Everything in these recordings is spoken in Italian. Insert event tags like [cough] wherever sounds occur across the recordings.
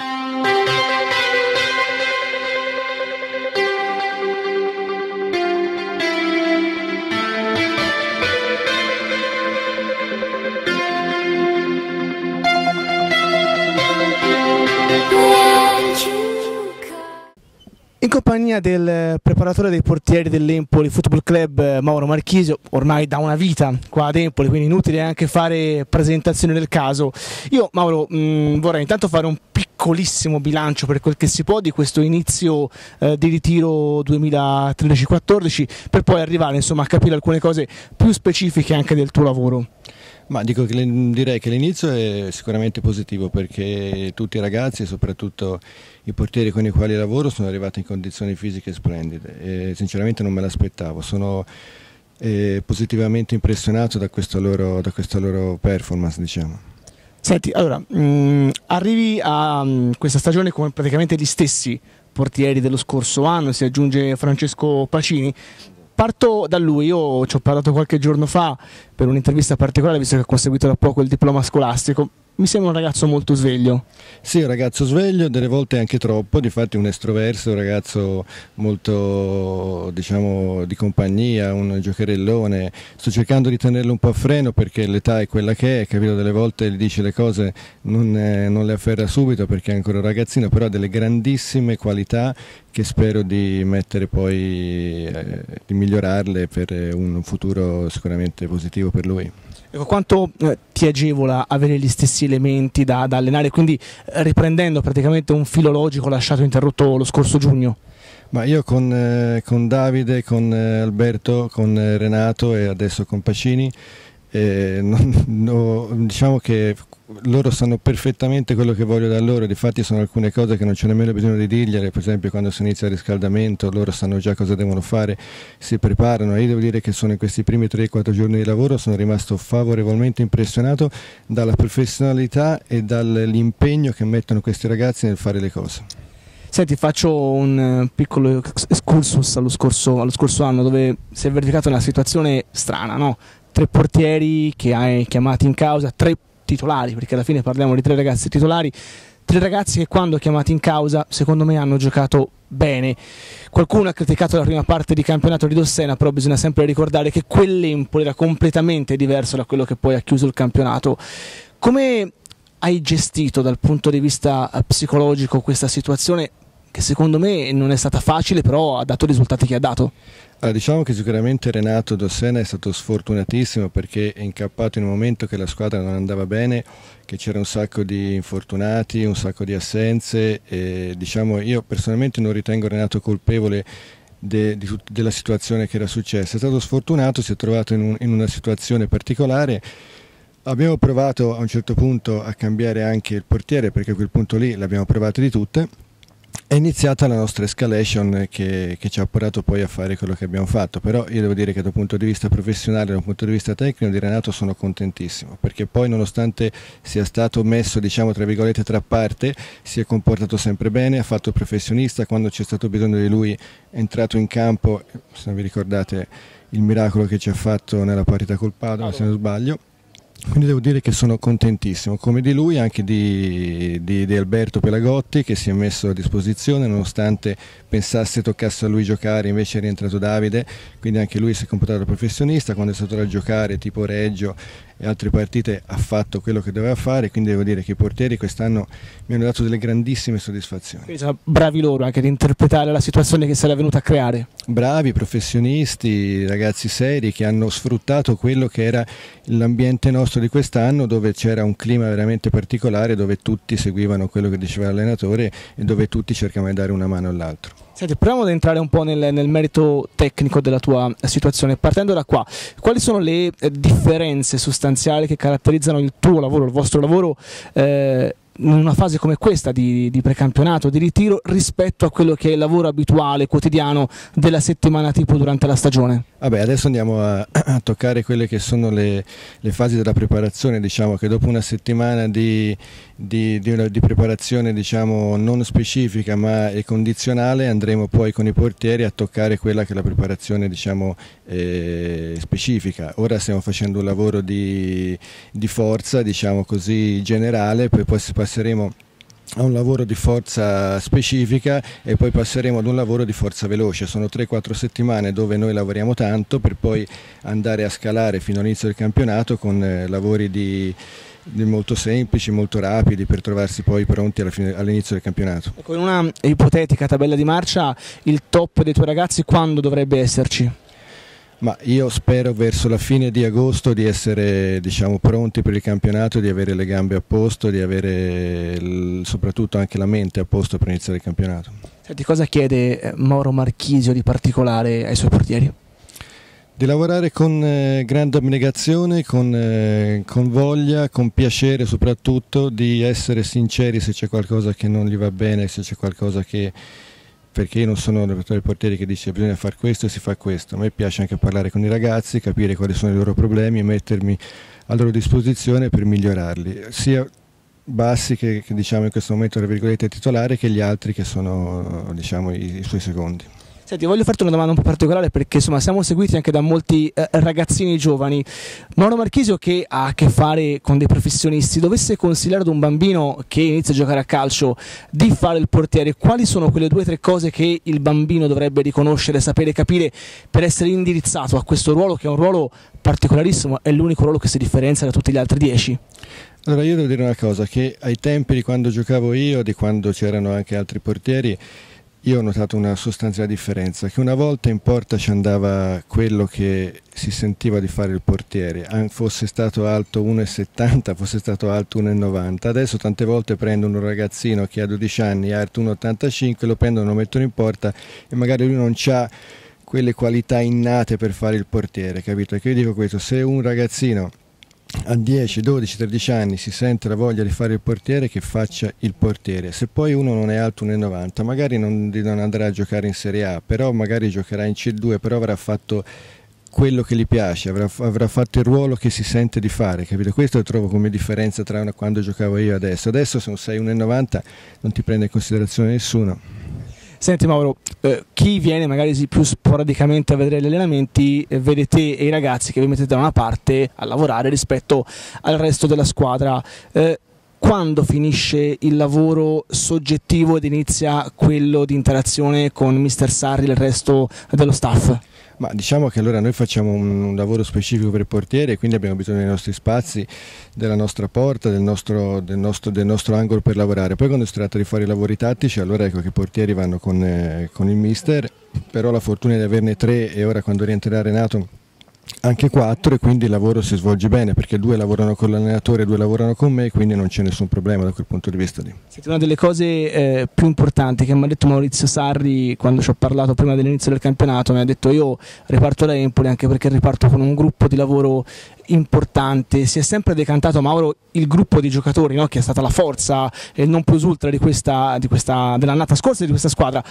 In compagnia del preparatore dei portieri dell'Empoli Football Club Mauro Marchisio, ormai da una vita qua ad Empoli, quindi inutile anche fare presentazioni del caso. Io Mauro mh, vorrei intanto fare un piccolissimo bilancio per quel che si può di questo inizio eh, di ritiro 2013-14 per poi arrivare insomma, a capire alcune cose più specifiche anche del tuo lavoro. Ma dico che, direi che l'inizio è sicuramente positivo perché tutti i ragazzi e soprattutto i portieri con i quali lavoro sono arrivati in condizioni fisiche splendide e sinceramente non me l'aspettavo. Sono eh, positivamente impressionato da questa loro, da questa loro performance. Diciamo. Senti, allora, mh, mm, arrivi a mh, mm, questa stagione con praticamente gli stessi portieri dello scorso anno, si aggiunge Francesco Pacini parto da lui, io ci ho parlato qualche giorno fa per un'intervista particolare, visto che ho conseguito da poco il diploma scolastico mi sembra un ragazzo molto sveglio. Sì, un ragazzo sveglio, delle volte anche troppo, difatti un estroverso, un ragazzo molto diciamo di compagnia, un giocherellone. Sto cercando di tenerlo un po' a freno perché l'età è quella che è, capito? Delle volte gli dice le cose, non, eh, non le afferra subito perché è ancora un ragazzino, però ha delle grandissime qualità che spero di mettere poi, eh, di migliorarle per un futuro sicuramente positivo per lui. Ecco, quanto eh, ti agevola avere gli stessi elementi da, da allenare, quindi eh, riprendendo praticamente un filo logico lasciato interrotto lo scorso giugno? Ma io con, eh, con Davide, con eh, Alberto, con eh, Renato e adesso con Pacini, eh, non, no, diciamo che loro sanno perfettamente quello che voglio da loro, difatti sono alcune cose che non c'è nemmeno bisogno di dirgliele, per esempio quando si inizia il riscaldamento loro sanno già cosa devono fare, si preparano e io devo dire che sono in questi primi 3-4 giorni di lavoro sono rimasto favorevolmente impressionato dalla professionalità e dall'impegno che mettono questi ragazzi nel fare le cose. Senti, faccio un eh, piccolo excursus allo scorso, allo scorso anno dove si è verificata una situazione strana, no? Tre portieri che hai chiamati in causa, tre titolari, perché alla fine parliamo di tre ragazzi titolari, tre ragazzi che quando chiamati in causa secondo me hanno giocato bene. Qualcuno ha criticato la prima parte di campionato di Dossena, però bisogna sempre ricordare che quell'Empoli era completamente diverso da quello che poi ha chiuso il campionato. Come hai gestito dal punto di vista psicologico questa situazione che secondo me non è stata facile, però ha dato i risultati che ha dato? Allora, diciamo che sicuramente Renato Dossena è stato sfortunatissimo perché è incappato in un momento che la squadra non andava bene, che c'era un sacco di infortunati, un sacco di assenze e diciamo io personalmente non ritengo Renato colpevole de, de, della situazione che era successa. È stato sfortunato, si è trovato in, un, in una situazione particolare. Abbiamo provato a un certo punto a cambiare anche il portiere perché a quel punto lì l'abbiamo provato di tutte è iniziata la nostra escalation che, che, ci ha portato poi a fare quello che abbiamo fatto, però io devo dire che dal punto di vista professionale, dal punto di vista tecnico di Renato sono contentissimo, perché poi nonostante sia stato messo diciamo tra virgolette tra parte, si è comportato sempre bene, ha fatto il professionista, quando c'è stato bisogno di lui è entrato in campo, se non vi ricordate il miracolo che ci ha fatto nella partita col Padova, se non sbaglio quindi devo dire che sono contentissimo, come di lui anche di, di, di, Alberto Pelagotti che si è messo a disposizione nonostante pensasse toccasse a lui giocare, invece è rientrato Davide, quindi anche lui si è comportato professionista, quando è stato da giocare tipo Reggio e altre partite ha fatto quello che doveva fare, quindi devo dire che i portieri quest'anno mi hanno dato delle grandissime soddisfazioni. Bravi loro anche ad interpretare la situazione che si era venuta a creare. Bravi, professionisti, ragazzi seri che hanno sfruttato quello che era l'ambiente nostro di quest'anno dove c'era un clima veramente particolare, dove tutti seguivano quello che diceva l'allenatore e dove tutti cercavano di dare una mano all'altro. Senti, proviamo ad entrare un po' nel, nel, merito tecnico della tua situazione. Partendo da qua, quali sono le eh, differenze sostanziali che caratterizzano il tuo lavoro, il vostro lavoro eh, in una fase come questa di, di, precampionato, di ritiro, rispetto a quello che è il lavoro abituale, quotidiano della settimana tipo durante la stagione? Vabbè, adesso andiamo a, [clears throat] a toccare quelle che sono le, le, fasi della preparazione, diciamo che dopo una settimana di, di, di preparazione diciamo, non specifica ma condizionale andremo poi con i portieri a toccare quella che è la preparazione diciamo, eh, specifica. Ora stiamo facendo un lavoro di, forza, diciamo così, generale, poi, poi passeremo a un lavoro di forza specifica e poi passeremo ad un lavoro di forza veloce. Sono 3-4 settimane dove noi lavoriamo tanto per poi andare a scalare fino all'inizio del campionato con eh, lavori di, di molto semplici, molto rapidi per trovarsi poi pronti all'inizio del campionato. Con una ipotetica tabella di marcia, il top dei tuoi ragazzi quando dovrebbe esserci? Ma io spero verso la fine di agosto di essere diciamo, pronti per il campionato, di avere le gambe a posto, di avere il, soprattutto anche la mente a posto per iniziare il campionato. Senti, cosa chiede eh, Mauro Marchisio di particolare ai suoi portieri? Di lavorare con eh, grande abnegazione, con, eh, con, voglia, con piacere soprattutto, di essere sinceri se c'è qualcosa che non gli va bene, se c'è qualcosa che perché io non sono dei portieri che dice bisogna fare questo e si fa questo, a me piace anche parlare con i ragazzi, capire quali sono i loro problemi e mettermi a loro disposizione per migliorarli, sia Bassi che, che diciamo in questo momento è titolare che gli altri che sono diciamo, i, i suoi secondi. Senti, voglio farti una domanda un po' particolare perché insomma siamo seguiti anche da molti eh, ragazzini giovani. Mauro Marchisio che ha a che fare con dei professionisti, dovesse consigliare ad un bambino che inizia a giocare a calcio di fare il portiere, quali sono quelle due o tre cose che il bambino dovrebbe riconoscere, sapere, capire per essere indirizzato a questo ruolo che è un ruolo particolarissimo, è l'unico ruolo che si differenzia da tutti gli altri dieci? Allora io devo dire una cosa, che ai tempi di quando giocavo io, di quando c'erano anche altri portieri, io ho notato una sostanziale differenza, che una volta in porta ci andava quello che si sentiva di fare il portiere, fosse stato alto 1,70, fosse stato alto 1,90. Adesso tante volte prendono un ragazzino che ha 12 anni, alto 1,85, lo prendono, lo mettono in porta e magari lui non ha quelle qualità innate per fare il portiere, capito? E io dico questo, se un ragazzino a 10, 12, 13 anni si sente la voglia di fare il portiere che faccia il portiere. Se poi uno non è alto 1,90 magari non, non andrà a giocare in Serie A, però magari giocherà in C2, però avrà fatto quello che gli piace, avrà, avrà, fatto il ruolo che si sente di fare, capito? Questo lo trovo come differenza tra quando giocavo io adesso. Adesso se non sei 1,90 non ti prende in considerazione nessuno. Senti Mauro, eh, chi viene magari più sporadicamente a vedere gli allenamenti eh, vede te e i ragazzi che vi mettete da una parte a lavorare rispetto al resto della squadra. Eh, quando finisce il lavoro soggettivo ed inizia quello di interazione con Mister Sarri e il resto dello staff? Ma diciamo che allora noi facciamo un, un, lavoro specifico per il portiere quindi abbiamo bisogno dei nostri spazi, della nostra porta, del nostro, del nostro, del nostro angolo per lavorare. Poi quando si tratta di fare i lavori tattici, allora ecco che i portieri vanno con, eh, con il mister, però la fortuna di averne tre e ora quando rientrerà Renato anche quattro e quindi il lavoro si svolge bene perché due lavorano con l'allenatore e due lavorano con me quindi non c'è nessun problema da quel punto di vista lì. Senti, una delle cose eh, più importanti che mi ha detto Maurizio Sarri quando ci ho parlato prima dell'inizio del campionato mi ha detto io riparto da Empoli anche perché riparto con un gruppo di lavoro importante, si è sempre decantato Mauro il gruppo di giocatori no? che è stata la forza e non plus ultra di questa, di questa, dell'annata scorsa di questa squadra,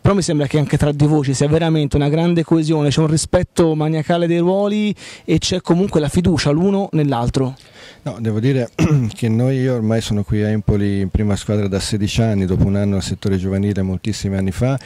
però mi sembra che anche tra di voi ci sia veramente una grande coesione, c'è un rispetto maniacale dei ruoli e c'è comunque la fiducia l'uno nell'altro. No, devo dire [clears throat] che noi, io ormai sono qui a Empoli in prima squadra da 16 anni, dopo un anno al settore giovanile moltissimi anni fa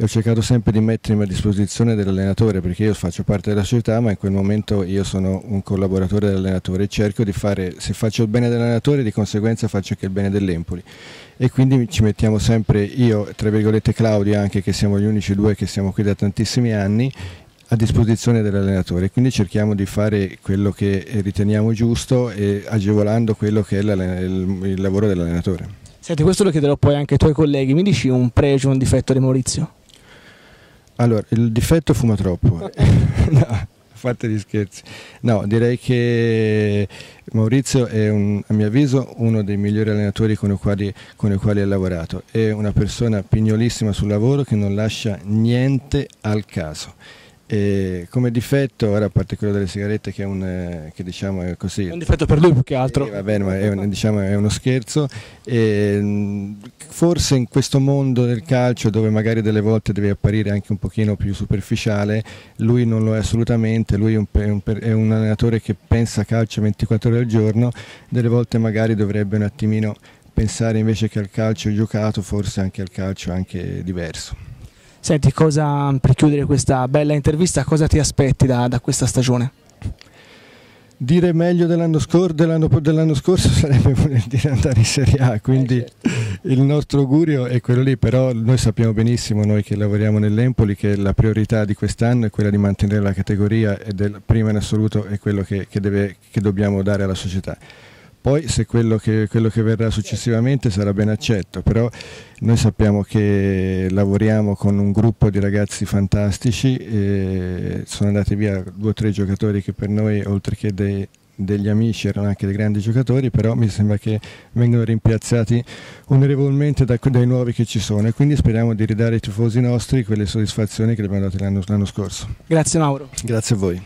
e ho cercato sempre di mettermi a disposizione dell'allenatore perché io faccio parte della società ma in quel momento io sono un collaboratore dell'allenatore e cerco di fare, se faccio il bene dell'allenatore di conseguenza faccio anche il bene dell'Empoli e quindi ci mettiamo sempre io, tra virgolette Claudio anche che siamo gli unici due che siamo qui da tantissimi anni a disposizione dell'allenatore, quindi cerchiamo di fare quello che riteniamo giusto e agevolando quello che è il, il lavoro dell'allenatore. Senti, questo lo chiederò poi anche ai tuoi colleghi, mi dici un pregio, un difetto di Maurizio? Allora, il difetto fuma troppo. [laughs] no, fate gli scherzi. No, direi che Maurizio è un, a mio avviso uno dei migliori allenatori con i, quali, con i quali ha lavorato. È una persona pignolissima sul lavoro che non lascia niente al caso e come difetto, ora a parte quello delle sigarette che è, un, eh, che diciamo è così. È un difetto per lui più che altro. Sì, va bene, ma è, un, diciamo, è uno scherzo. E, forse in questo mondo del calcio dove magari delle volte deve apparire anche un pochino più superficiale, lui non lo è assolutamente, lui è un, è un allenatore che pensa calcio 24 ore al giorno, delle volte magari dovrebbe un attimino pensare invece che al calcio giocato, forse anche al calcio anche diverso. Senti, cosa, per chiudere questa bella intervista, cosa ti aspetti da, da questa stagione? Dire meglio dell'anno, scor- dell'anno, dell'anno scorso [laughs] sarebbe voler dire andare in Serie A, quindi eh, certo. il nostro augurio è quello lì, però noi sappiamo benissimo, noi che lavoriamo nell'Empoli, che la priorità di quest'anno è quella di mantenere la categoria e del, prima in assoluto è quello che, che, deve, che dobbiamo dare alla società. Poi se quello che, quello che, verrà successivamente sarà ben accetto, però noi sappiamo che lavoriamo con un gruppo di ragazzi fantastici, sono andati via due o tre giocatori che per noi oltre che dei, degli amici erano anche dei grandi giocatori, però mi sembra che vengano rimpiazzati onorevolmente da, dai nuovi che ci sono e quindi speriamo di ridare ai tifosi nostri quelle soddisfazioni che abbiamo dato l'anno scorso. Grazie Mauro. Grazie a voi.